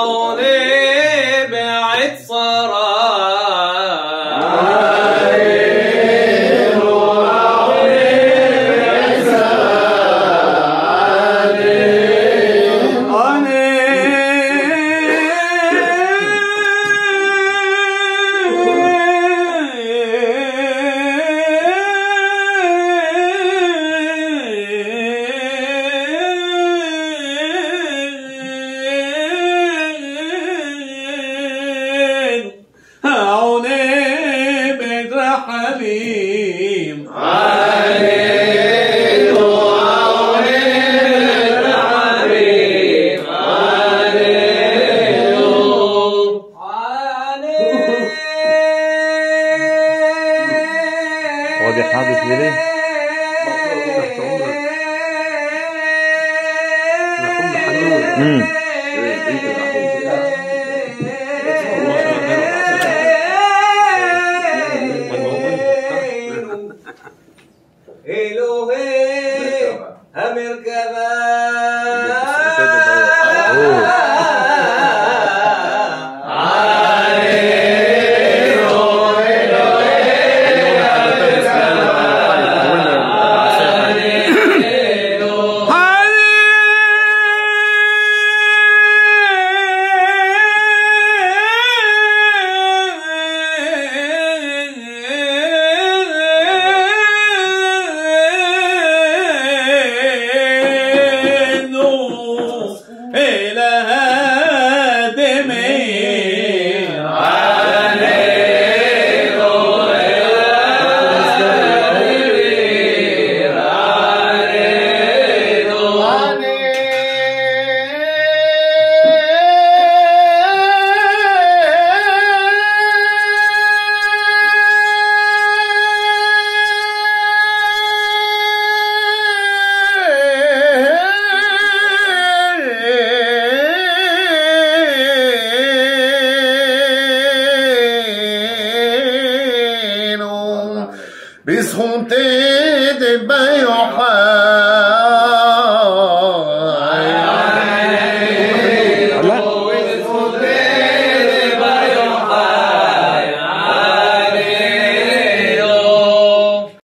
Lao de حبيب عليك وعليك حبيب عليك ليه؟ تحت El oje a mercadar. بصوتي دبيحات